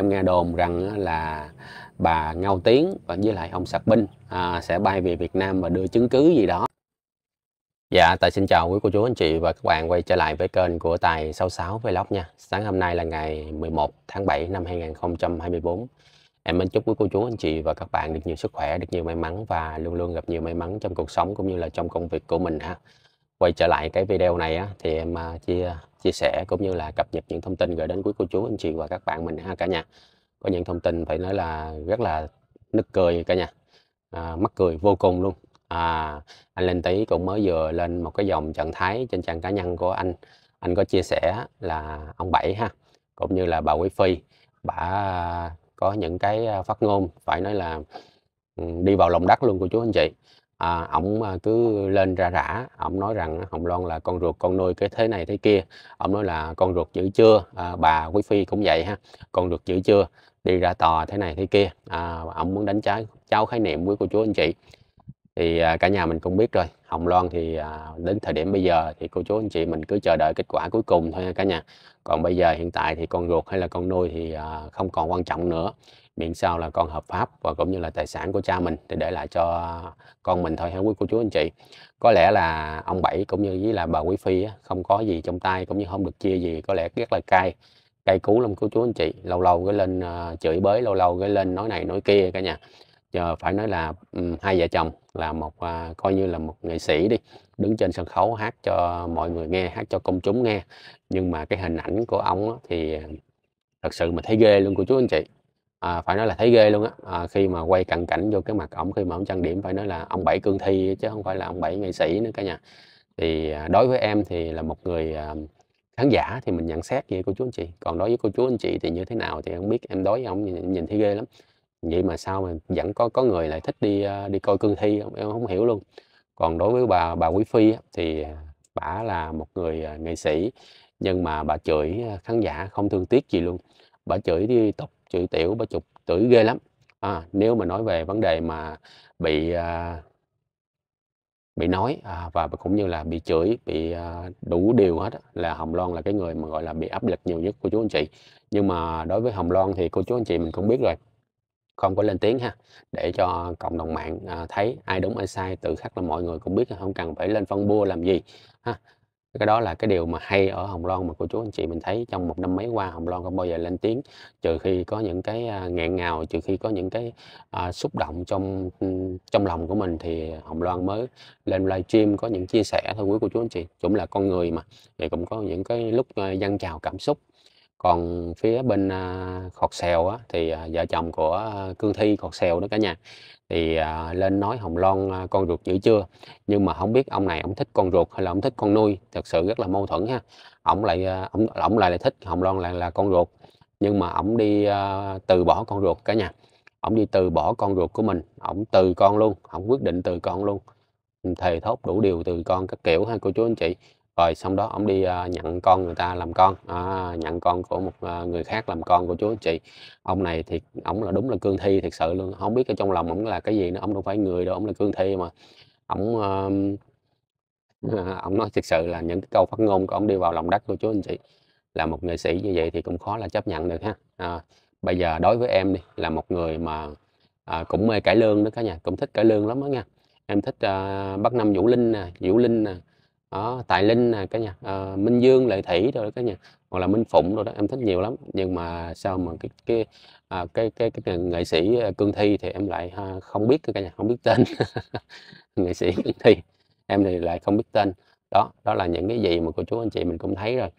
em nghe đồn rằng là bà Ngao Tiến và với lại ông Sạc Binh à, sẽ bay về Việt Nam và đưa chứng cứ gì đó. Dạ, Tài xin chào quý cô chú anh chị và các bạn quay trở lại với kênh của Tài 66 Vlog nha. Sáng hôm nay là ngày 11 tháng 7 năm 2024. Em mến chúc quý cô chú anh chị và các bạn được nhiều sức khỏe, được nhiều may mắn và luôn luôn gặp nhiều may mắn trong cuộc sống cũng như là trong công việc của mình ha. Quay trở lại cái video này á, thì em à, chia chia sẻ cũng như là cập nhật những thông tin gửi đến quý cô chú anh chị và các bạn mình ha cả nhà. Có những thông tin phải nói là rất là nức cười cả nhà. À, mắc cười vô cùng luôn. À, anh Linh Tý cũng mới vừa lên một cái dòng trạng thái trên trang cá nhân của anh. Anh có chia sẻ là ông Bảy ha cũng như là bà Quý Phi. Bà có những cái à, phát ngôn phải nói là ừ, đi vào lòng đất luôn của chú anh chị à, ổng à, cứ lên ra rã. Ổng nói rằng hồng loan là con ruột con nuôi cái thế này thế kia. Ổng nói là con ruột giữ chưa? À, bà quý phi cũng vậy ha. Con ruột giữ chưa? Đi ra tòa thế này thế kia. À, ổng muốn đánh trái cháu khái niệm với cô chú anh chị. Thì à, cả nhà mình cũng biết rồi. Hồng loan thì à, đến thời điểm bây giờ thì cô chú anh chị mình cứ chờ đợi kết quả cuối cùng thôi cả nhà. Còn bây giờ hiện tại thì con ruột hay là con nuôi thì à, không còn quan trọng nữa miễn sao là con hợp pháp và cũng như là tài sản của cha mình thì để lại cho con mình thôi hả quý cô chú anh chị? Có lẽ là ông bảy cũng như với là bà quý phi á, không có gì trong tay cũng như không được chia gì có lẽ rất là cay. Cay cú lắm cô chú anh chị. Lâu lâu cái lên uh, chửi bới lâu lâu cái lên nói này nói kia cả nhà. Giờ phải nói là um, hai vợ chồng là một uh, coi như là một nghệ sĩ đi đứng trên sân khấu hát cho mọi người nghe hát cho công chúng nghe. Nhưng mà cái hình ảnh của ông á, thì thật sự mà thấy ghê luôn cô chú anh chị à, phải nói là thấy ghê luôn á. À, khi mà quay cận cảnh vô cái mặt ổng khi mà ổng trang điểm phải nói là ông bảy cương thi chứ không phải là ông bảy nghệ sĩ nữa cả nhà. Thì à, đối với em thì là một người à, khán giả thì mình nhận xét vậy cô chú anh chị. Còn đối với cô chú anh chị thì như thế nào thì không biết. Em đối với ông nhìn, nhìn thấy ghê lắm. Vậy mà sao mà vẫn có có người lại thích đi à, đi coi cương thi em không hiểu luôn. Còn đối với bà bà quý phi thì à, bà là một người à, nghệ sĩ nhưng mà bà chửi khán giả không thương tiếc gì luôn. Bà chửi đi tục chửi tiểu bà chụp chửi ghê lắm. À, nếu mà nói về vấn đề mà bị à, bị nói à, và cũng như là bị chửi bị à, đủ điều hết là Hồng Loan là cái người mà gọi là bị áp lực nhiều nhất của chú anh chị. Nhưng mà đối với Hồng Loan thì cô chú anh chị mình cũng biết rồi không có lên tiếng ha. Để cho cộng đồng mạng à, thấy ai đúng ai sai tự khắc là mọi người cũng biết không cần phải lên phân bua làm gì ha cái đó là cái điều mà hay ở Hồng Loan mà cô chú anh chị mình thấy trong một năm mấy qua Hồng Loan không bao giờ lên tiếng. Trừ khi có những cái à, nghẹn ngào trừ khi có những cái à, xúc động trong ừ, trong lòng của mình thì Hồng Loan mới lên livestream có những chia sẻ thôi quý cô chú anh chị. Cũng là con người mà thì cũng có những cái lúc à, uh, dâng trào cảm xúc còn phía bên à, khọt xèo á, thì à, vợ chồng của à, cương thi khọt xèo đó cả nhà. Thì à, lên nói hồng loan à, con ruột dữ chưa? Nhưng mà không biết ông này ông thích con ruột hay là ông thích con nuôi? Thật sự rất là mâu thuẫn ha. Ông lại à, ông ông lại lại thích hồng loan lại là con ruột. Nhưng mà ông đi à, từ bỏ con ruột cả nhà. Ông đi từ bỏ con ruột của mình ông từ con luôn ông quyết định từ con luôn. Thề thốt đủ điều từ con các kiểu ha cô chú anh chị rồi xong đó ông đi uh, nhận con người ta làm con. À, nhận con của một uh, người khác làm con của chú anh chị. Ông này thì ông là đúng là cương thi thật sự luôn. Không biết ở trong lòng ông là cái gì nữa ông đâu phải người đâu ông là cương thi mà. Ông uh, ông nói thực sự là những cái câu phát ngôn của ông đi vào lòng đất của chú anh chị. Là một nghệ sĩ như vậy thì cũng khó là chấp nhận được ha. À, bây giờ đối với em đi là một người mà à, cũng mê cải lương đó cả nhà cũng thích cải lương lắm đó nha. Em thích uh, bắc năm vũ linh nè vũ linh nè đó, Tài Linh nè cả nhà. À, Minh Dương Lệ Thủy rồi đó cả nhà. Hoặc là Minh Phụng rồi đó em thích nhiều lắm. Nhưng mà sao mà cái cái à, cái, cái cái nghệ sĩ à, Cương Thi thì em lại ha, không biết cả nhà không biết tên. Nghệ sĩ Cương Thi em thì lại không biết tên. Đó đó là những cái gì mà cô chú anh chị mình cũng thấy rồi.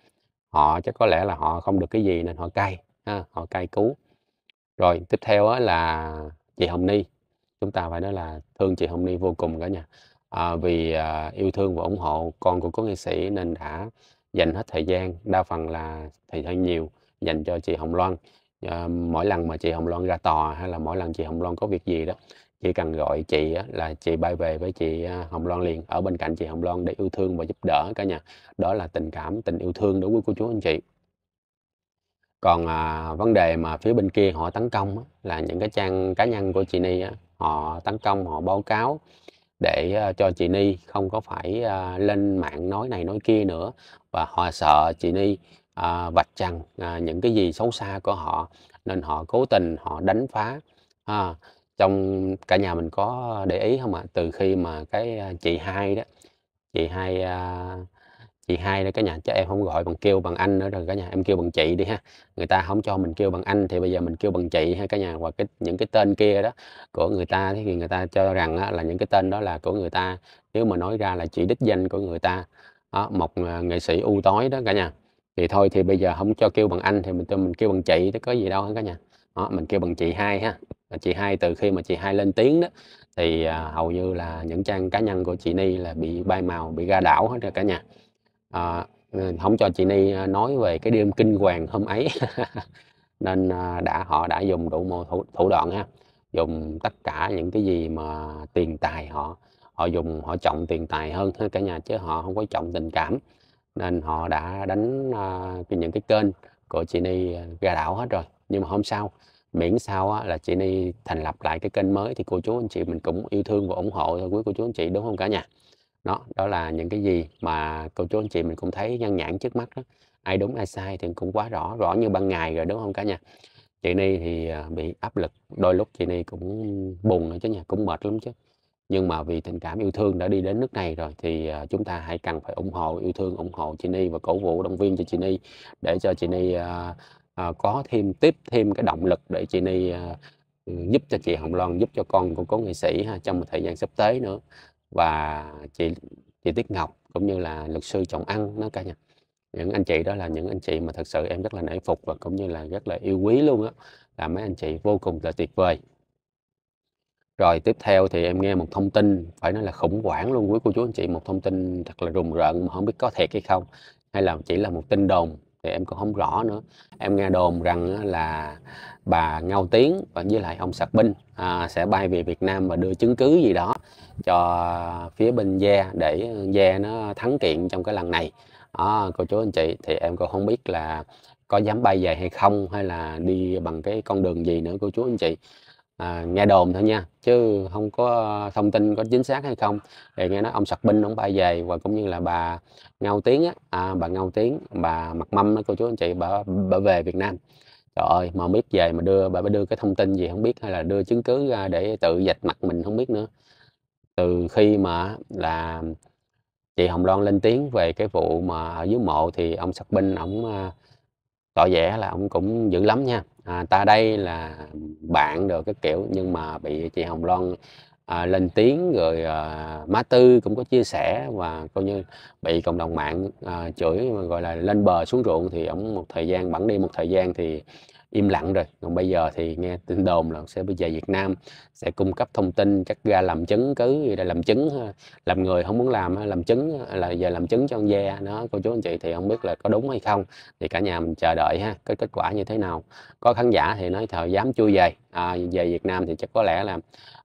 Họ chắc có lẽ là họ không được cái gì nên họ cay ha, họ cay cú. Rồi tiếp theo á là chị Hồng Ni. Chúng ta phải nói là thương chị Hồng Ni vô cùng cả nhà à, vì à, yêu thương và ủng hộ con của cố nghệ sĩ nên đã dành hết thời gian đa phần là thời gian nhiều dành cho chị Hồng Loan. À, mỗi lần mà chị Hồng Loan ra tòa hay là mỗi lần chị Hồng Loan có việc gì đó chỉ cần gọi chị á, là chị bay về với chị à, Hồng Loan liền ở bên cạnh chị Hồng Loan để yêu thương và giúp đỡ cả nhà. Đó là tình cảm tình yêu thương đối với cô chú anh chị. Còn à, vấn đề mà phía bên kia họ tấn công á, là những cái trang cá nhân của chị Ni á, họ tấn công họ báo cáo để ờ, cho chị Ni không có phải ờ, lên mạng nói này nói kia nữa. Và họ sợ chị Ni à, vạch trần à, những cái gì xấu xa của họ nên họ cố tình họ đánh phá. À, trong cả nhà mình có để ý không ạ? Từ khi mà cái chị hai đó chị hai à, chị hai đó cả nhà chứ em không gọi bằng kêu bằng anh nữa rồi cả nhà em kêu bằng chị đi ha. Người ta không cho mình kêu bằng anh thì bây giờ mình kêu bằng chị ha cả nhà hoặc cái những cái tên kia đó của người ta thì người ta cho rằng á, là những cái tên đó là của người ta. Nếu mà nói ra là chỉ đích danh của người ta. Đó, một à, nghệ sĩ ưu tối đó cả nhà. Thì thôi thì bây giờ không cho kêu bằng anh thì mình mình kêu bằng chị thì có gì đâu hả cả nhà. Đó, mình kêu bằng chị hai ha. Chị hai từ khi mà chị hai lên tiếng đó thì à, hầu như là những trang cá nhân của chị Ni là bị bay màu bị ra đảo hết rồi cả nhà à, ừ, không cho chị Ni à, nói về cái đêm kinh hoàng hôm ấy. Nên à, đã họ đã dùng đủ mô thủ, thủ đoạn ha dùng tất cả những cái gì mà tiền tài họ họ dùng họ trọng tiền tài hơn cả nhà chứ họ không có trọng tình cảm. Nên họ đã đánh uh, những cái kênh của chị Ni gà đảo hết rồi. Nhưng mà hôm sau miễn sao á, là chị Ni thành lập lại cái kênh mới thì cô chú anh chị mình cũng yêu thương và ủng hộ thôi quý cô chú anh chị đúng không cả nhà? Đó đó là những cái gì mà cô chú anh chị mình cũng thấy nhăn nhãn trước mắt đó. Ai đúng ai sai thì cũng quá rõ rõ như ban ngày rồi đúng không cả nhà? Chị Ni thì à, bị áp lực đôi lúc chị Ni cũng buồn nữa chứ nhà cũng mệt lắm chứ. Nhưng mà vì tình cảm yêu thương đã đi đến nước này rồi thì à, chúng ta hãy cần phải ủng hộ yêu thương ủng hộ chị Ni và cổ vũ động viên cho chị Ni để cho chị Ni uh, uh, có thêm tiếp thêm cái động lực để chị Ni uh, giúp cho chị Hồng Loan giúp cho con của cố nghệ sĩ ha, trong một thời gian sắp tới nữa và chị chị Tiết Ngọc cũng như là luật sư Trọng Ăn nó cả nhà. Những anh chị đó là những anh chị mà thật sự em rất là nể phục và cũng như là rất là yêu quý luôn á, là mấy anh chị vô cùng là tuyệt vời. Rồi tiếp theo thì em nghe một thông tin, phải nói là khủng hoảng luôn quý cô chú anh chị, một thông tin thật là rùng rợn mà không biết có thiệt hay không, hay là chỉ là một tin đồn thì em cũng không rõ nữa. Em nghe đồn rằng là bà Ngao Tiến và với lại ông Sạc Binh à, sẽ bay về Việt Nam và đưa chứng cứ gì đó cho phía bên Gia để Gia nó thắng kiện trong cái lần này. Đó, cô chú anh chị thì em cũng không biết là có dám bay về hay không hay là đi bằng cái con đường gì nữa cô chú anh chị à, nghe đồn thôi nha chứ không có ờ, thông tin có chính xác hay không. Thì nghe nói ông sạc binh ông bay về và cũng như là bà ngao tiếng á à, bà ngao tiếng bà mặt mâm đó cô chú anh chị bà, bà về việt nam. Trời ơi mà biết về mà đưa bà đưa cái thông tin gì không biết hay là đưa chứng cứ ra để tự dạch mặt mình không biết nữa. Từ khi mà là chị Hồng Loan lên tiếng về cái vụ mà ở dưới mộ thì ông Sạc Binh ông à, tỏ vẻ là ông cũng dữ lắm nha. À, ta đây là bạn được cái kiểu nhưng mà bị chị Hồng Loan à, lên tiếng rồi à, má tư cũng có chia sẻ và coi như bị cộng đồng mạng à, chửi gọi là lên bờ xuống ruộng thì ông một thời gian bẵng đi một thời gian thì im lặng rồi. Còn bây giờ thì nghe tin đồn là sẽ bây giờ Việt Nam sẽ cung cấp thông tin chắc ra làm chứng cứ là làm chứng làm người không muốn làm làm chứng là giờ làm chứng cho con ve nó cô chú anh chị thì không biết là có đúng hay không thì cả nhà mình chờ đợi ha cái kết quả như thế nào. Có khán giả thì nói thời dám chui về. À, về Việt Nam thì chắc có lẽ là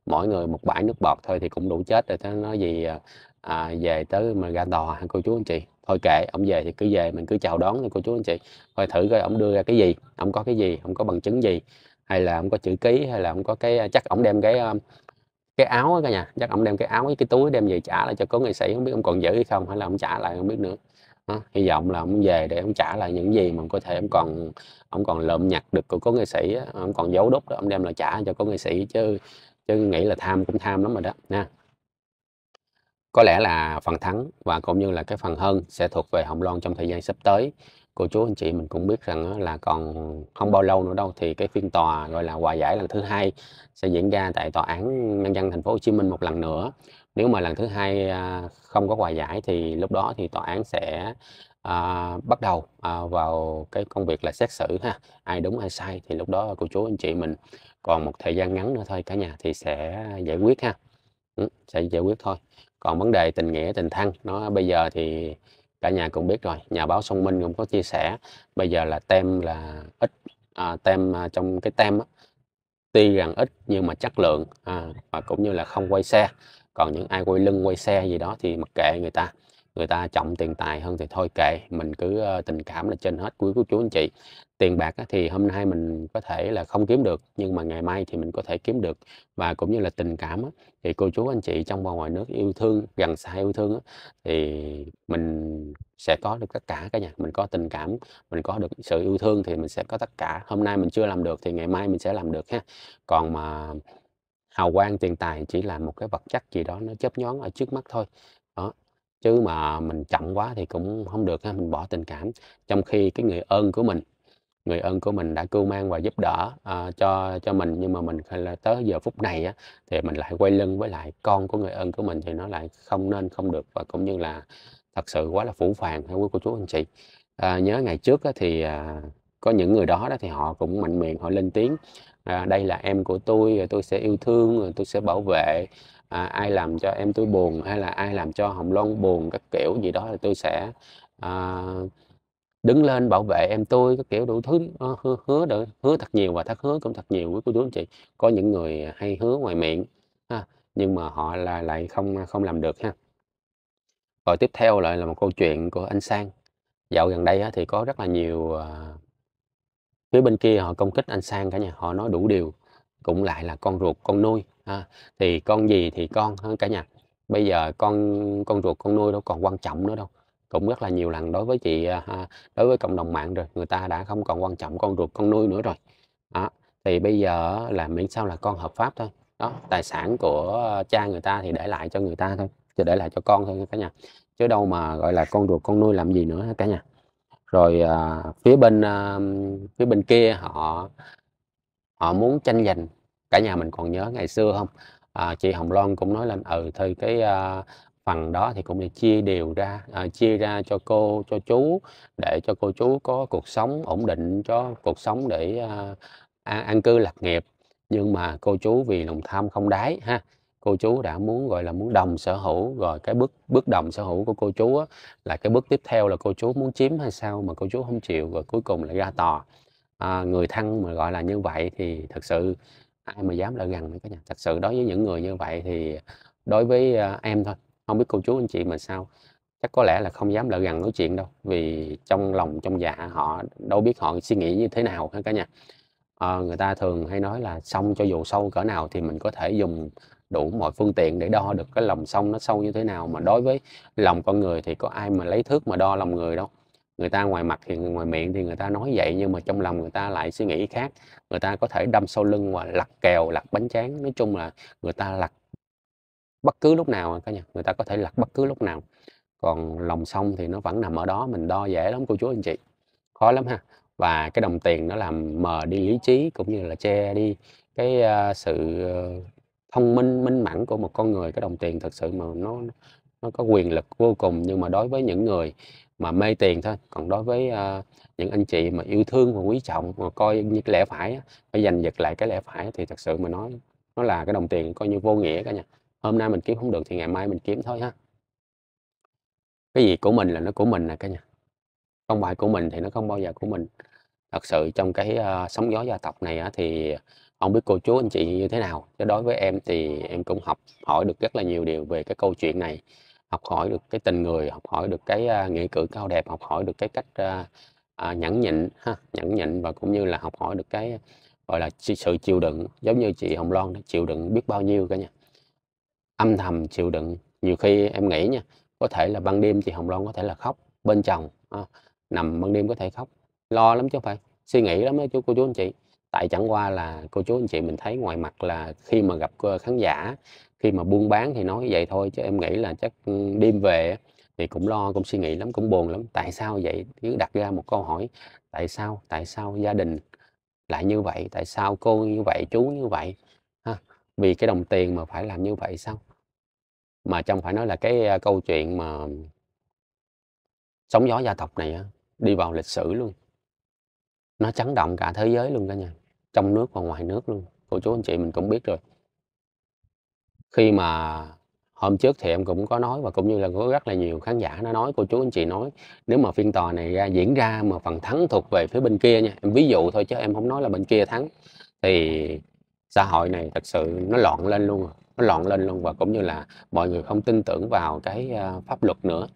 mỗi người một bãi nước bọt thôi thì cũng đủ chết rồi. Thế nói gì à, à về tới mà ra tòa cô chú anh chị? Thôi kệ, ông về thì cứ về, mình cứ chào đón thôi cô chú anh chị coi thử coi ông đưa ra cái gì, ông có cái gì, ông có bằng chứng gì, hay là ông có chữ ký, hay là ông có cái, chắc ông đem cái um, cái áo đó cả nhà, chắc ông đem cái áo với cái túi đem về trả lại cho có nghệ sĩ, không biết ông còn giữ hay không, hay là ông trả lại không biết nữa đó. hy vọng là ông về để ông trả lại những gì mà có thể, ông còn ông còn lượm nhặt được của có nghệ sĩ ông còn giấu đúc đó, ông đem lại trả cho có nghệ sĩ chứ chứ nghĩ là tham cũng tham lắm rồi đó, nha có lẽ là phần thắng và cũng như là cái phần hơn sẽ thuộc về Hồng Loan trong thời gian sắp tới. Cô chú anh chị mình cũng biết rằng là còn không bao lâu nữa đâu thì cái phiên tòa gọi là hòa giải lần thứ hai sẽ diễn ra tại tòa án nhân dân thành phố Hồ Chí Minh một lần nữa. Nếu mà lần thứ hai à, không có hòa giải thì lúc đó thì tòa án sẽ à, bắt đầu à, vào cái công việc là xét xử ha ai đúng ai sai thì lúc đó cô chú anh chị mình còn một thời gian ngắn nữa thôi cả nhà thì sẽ giải quyết ha ừ, sẽ giải quyết thôi còn vấn đề tình nghĩa tình thân nó bây giờ thì cả nhà cũng biết rồi nhà báo Song minh cũng có chia sẻ. Bây giờ là tem là ít à, tem à, trong cái tem á, tuy rằng ít nhưng mà chất lượng à, và cũng như là không quay xe. Còn những ai quay lưng quay xe gì đó thì mặc kệ người ta người ta trọng tiền tài hơn thì thôi kệ, mình cứ tình cảm là trên hết. Quý cô chú anh chị, tiền bạc thì hôm nay mình có thể là không kiếm được, nhưng mà ngày mai thì mình có thể kiếm được. Và cũng như là tình cảm thì cô chú anh chị trong và ngoài nước yêu thương, gần xa yêu thương thì mình sẽ có được tất cả cả nhà. Mình có tình cảm, mình có được sự yêu thương thì mình sẽ có tất cả. Hôm nay mình chưa làm được thì ngày mai mình sẽ làm được ha. Còn mà hào quang tiền tài chỉ là một cái vật chất gì đó, nó chớp nhoáng ở trước mắt thôi. Đó chứ mà mình chậm quá thì cũng không được ha mình bỏ tình cảm. Trong khi cái người ơn của mình người ơn của mình đã cưu mang và giúp đỡ à, cho cho mình nhưng mà mình là tới giờ phút này á, thì mình lại quay lưng với lại con của người ơn của mình thì nó lại không nên không được và cũng như là thật sự quá là phủ phàng theo quý cô chú anh chị. À, nhớ ngày trước á, thì à, có những người đó đó thì họ cũng mạnh miệng họ lên tiếng à, đây là em của tôi rồi tôi sẽ yêu thương rồi tôi sẽ bảo vệ à, ai làm cho em tôi buồn hay là ai làm cho hồng loan buồn các kiểu gì đó thì tôi sẽ à, đứng lên bảo vệ em tôi các kiểu đủ thứ ờ, hứa, hứa được hứa thật nhiều và thất hứa cũng thật nhiều với cô chú anh chị. Có những người hay hứa ngoài miệng ha nhưng mà họ là lại không không làm được ha. Rồi tiếp theo lại là một câu chuyện của anh Sang. Dạo gần đây á, thì có rất là nhiều à, phía bên kia họ công kích anh Sang cả nhà họ nói đủ điều cũng lại là con ruột con nuôi ha. thì con gì thì con hơn cả nhà. Bây giờ con con ruột con nuôi đâu còn quan trọng nữa đâu. Cũng rất là nhiều lần đối với chị à, đối với cộng đồng mạng rồi người ta đã không còn quan trọng con ruột con nuôi nữa rồi. Đó. thì bây giờ là miễn sao là con hợp pháp thôi. Đó tài sản của cha người ta thì để lại cho người ta thôi chứ để lại cho con thôi cả nhà. Chứ đâu mà gọi là con ruột con nuôi làm gì nữa cả nhà. Rồi à, phía bên à, phía bên kia họ họ muốn tranh giành cả nhà mình còn nhớ ngày xưa không? À, chị Hồng Loan cũng nói là ừ thôi cái à, phần đó thì cũng được chia đều ra à, chia ra cho cô cho chú để cho cô chú có cuộc sống ổn định cho cuộc sống để à, an cư lạc nghiệp. Nhưng mà cô chú vì lòng tham không đáy ha cô chú đã muốn gọi là muốn đồng sở hữu rồi cái bước bước đồng sở hữu của cô chú á, là cái bước tiếp theo là cô chú muốn chiếm hay sao mà cô chú không chịu rồi cuối cùng lại ra tòa. À, người thân mà gọi là như vậy thì thật sự ai mà dám lại gần nữa cả nhà? Thật sự đối với những người như vậy thì đối với ờ, em thôi không biết cô chú anh chị mà sao. Chắc có lẽ là không dám lại gần nói chuyện đâu vì trong lòng trong dạ họ đâu biết họ suy nghĩ như thế nào hết cả nhà. À, người ta thường hay nói là xong cho dù sâu cỡ nào thì mình có thể dùng đủ mọi phương tiện để đo được cái lòng sông nó sâu như thế nào. Mà đối với lòng con người thì có ai mà lấy thước mà đo lòng người đâu người ta ngoài mặt thì ngoài miệng thì người ta nói vậy nhưng mà trong lòng người ta lại suy nghĩ khác. Người ta có thể đâm sau lưng và lặt kèo lặt bánh tráng. Nói chung là người ta lặt bất cứ lúc nào à, cả nhà. Người ta có thể lặt bất cứ lúc nào. Còn lòng sông thì nó vẫn nằm ở đó mình đo dễ lắm cô chú anh chị. Khó lắm ha. Và cái đồng tiền nó làm mờ đi lý trí cũng như là che đi cái uh, sự ờ, thông minh minh mẫn của một con người. Cái đồng tiền thật sự mà nó nó có quyền lực vô cùng. Nhưng mà đối với những người mà mê tiền thôi. Còn đối với uh, những anh chị mà yêu thương và quý trọng mà coi như cái lẽ phải phải giành giật lại cái lẽ phải thì thật sự mà nói nó là cái đồng tiền coi như vô nghĩa cả nhà hôm nay mình kiếm không được thì ngày mai mình kiếm thôi ha. Cái gì của mình là nó của mình nè cả nhà không phải của mình thì nó không bao giờ của mình. Thật sự trong cái uh, sóng gió gia tộc này á, thì không biết cô chú anh chị như thế nào. Chứ đối với em thì em cũng học hỏi được rất là nhiều điều về cái câu chuyện này học hỏi được cái tình người học hỏi được cái à, nghĩa cử cao đẹp học hỏi được cái cách à, à, nhẫn nhịn ha nhẫn nhịn và cũng như là học hỏi được cái gọi là sự chịu đựng giống như chị Hồng Loan chịu đựng biết bao nhiêu cả nha. Âm thầm chịu đựng nhiều khi em nghĩ nha có thể là ban đêm chị Hồng Loan có thể là khóc bên chồng à, nằm ban đêm có thể khóc lo lắm chứ không phải suy nghĩ lắm đó chú cô chú anh chị tại chẳng qua là cô chú anh chị mình thấy ngoài mặt là khi mà gặp ờ, khán giả, khi mà buôn bán thì nói vậy thôi, chứ em nghĩ là chắc ừ, đêm về thì cũng lo, cũng suy nghĩ lắm, cũng buồn lắm. Tại sao vậy? Cứ đặt ra một câu hỏi, tại sao tại sao gia đình lại như vậy? Tại sao cô như vậy, chú như vậy? Ha, vì cái đồng tiền mà phải làm như vậy sao? Mà trong phải nói là cái ờ, câu chuyện mà sóng gió gia tộc này đi vào lịch sử luôn. Nó chấn động cả thế giới luôn cả nhà trong nước và ngoài nước luôn. Cô chú anh chị mình cũng biết rồi. Khi mà hôm trước thì em cũng có nói và cũng như là có rất là nhiều khán giả nó nói, cô chú anh chị nói, nếu mà phiên tòa này ra, diễn ra mà phần thắng thuộc về phía bên kia nha, em ví dụ thôi chứ em không nói là bên kia thắng, thì xã hội này thật sự nó loạn lên luôn nó loạn lên luôn và cũng như là mọi người không tin tưởng vào cái ờ, pháp luật nữa.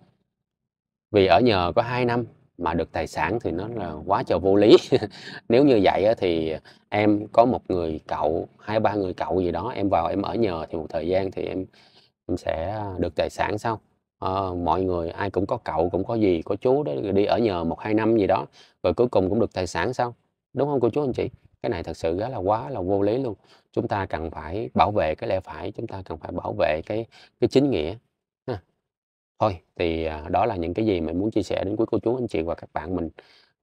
Vì ở nhờ có 2 năm mà được tài sản thì nó là quá trời vô lý. Nếu như vậy thì em có một người cậu, hai ba người cậu gì đó, em vào em ở nhờ thì một thời gian thì em em sẽ được tài sản sao? à, ờ, mọi người ai cũng có cậu, cũng có gì có chú đó, đi ở nhờ một hai năm gì đó, rồi cuối cùng cũng được tài sản sao? Đúng không cô chú anh chị? Cái này thật sự rất là quá là vô lý luôn. Chúng ta cần phải bảo vệ cái lẽ phải, chúng ta cần phải bảo vệ cái cái chính nghĩa. Thôi thì, à, đó là những cái gì mình muốn chia sẻ đến quý cô chú anh chị và các bạn mình.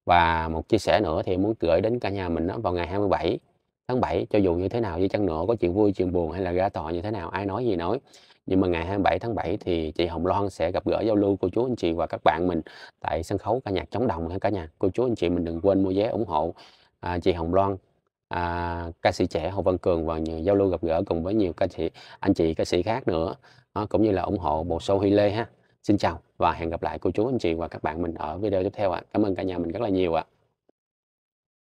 Và một chia sẻ nữa thì muốn gửi đến cả nhà mình đó vào ngày 27 tháng 7, cho dù như thế nào như chăng nữa, có chuyện vui, chuyện buồn hay là ra tòa như thế nào, ai nói gì nói. Nhưng mà ngày 27 tháng 7 thì chị Hồng Loan sẽ gặp gỡ giao lưu cô chú anh chị và các bạn mình tại sân khấu ca nhạc chống Đồng ha cả nhà. Cô chú anh chị mình đừng quên mua vé ủng hộ, à, chị Hồng Loan, à, ca sĩ trẻ Hồ Văn Cường và nhiều giao lưu gặp gỡ cùng với nhiều ca sĩ anh chị ca sĩ khác nữa, à, cũng như là ủng hộ bộ show Huy Lê ha. Xin chào và hẹn gặp lại cô chú, anh chị và các bạn mình ở video tiếp theo ạ. Cảm ơn cả nhà mình rất là nhiều ạ.